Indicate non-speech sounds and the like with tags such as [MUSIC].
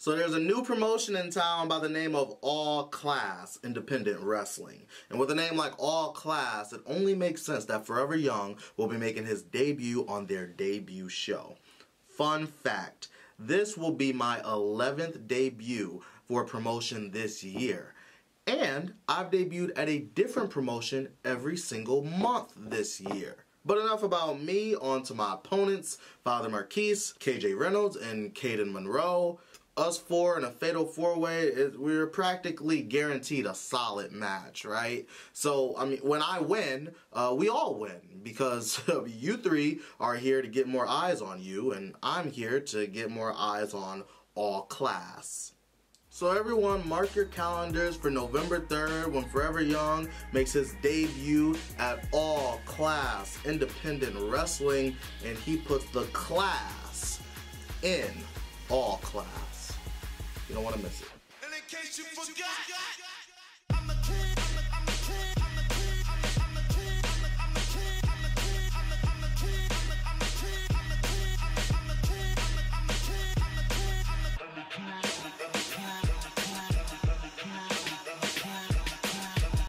So there's a new promotion in town by the name of All Class Independent Wrestling. And with a name like All Class, it only makes sense that Forever Young will be making his debut on their debut show. Fun fact, this will be my 11th debut for a promotion this year. And I've debuted at a different promotion every single month this year. But enough about me, on to my opponents, Father Marquise, KJ Reynolds, and Caden Monroe us four in a fatal four way, we're practically guaranteed a solid match, right? So, I mean, when I win, uh, we all win because [LAUGHS] you three are here to get more eyes on you, and I'm here to get more eyes on all class. So everyone mark your calendars for November 3rd when Forever Young makes his debut at All Class Independent Wrestling and he puts the class in All Class. You don't want to miss it.